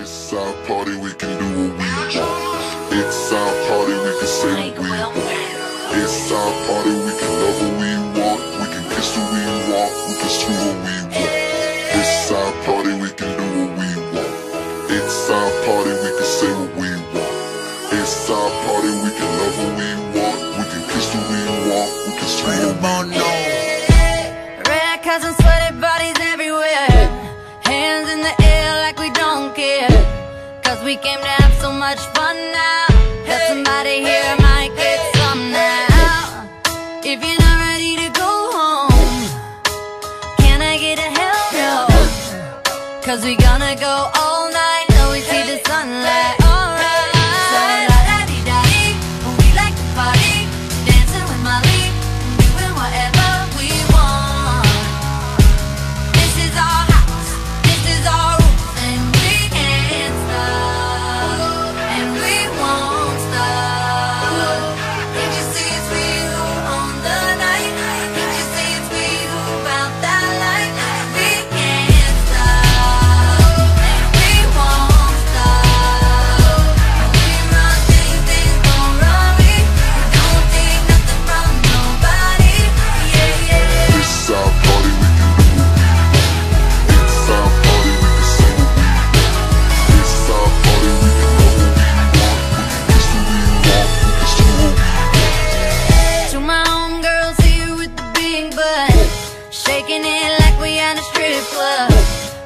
It's our party, we can do what we want. It's our party, we can say what we want. It's our party, we can love what we want. We can kiss who we want. We can screw what we want. It's our party, we can do what we want. It's our party, we can say what we want. It's our party, we can love what we want. We can kiss who we want. We can screw what we want. We came to have so much fun now. That somebody here might get some now. If you're not ready to go home, can I get a hell no? Cause we gonna go all night till we see the sunlight.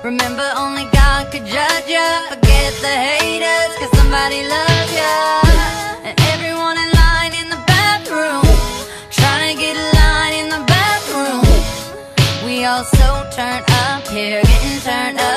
Remember, only God could judge ya. Forget the haters, cause somebody loves ya. And everyone in line in the bathroom, trying to get a line in the bathroom. We all so turned up here, getting turned up,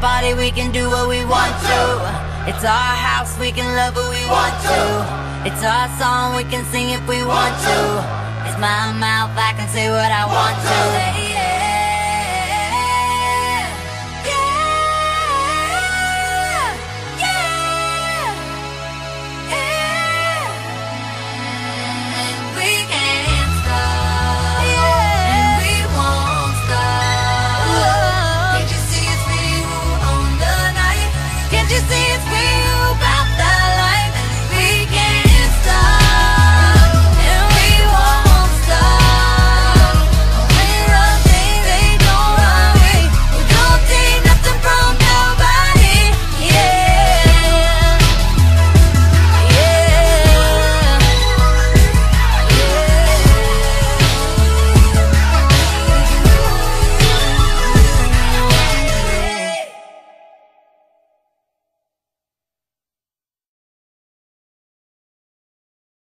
want. It's our party, we can do what we want to. It's our house, we can love who we want to. It's our song, we can sing if we want to. It's my mouth, I can say what I want to.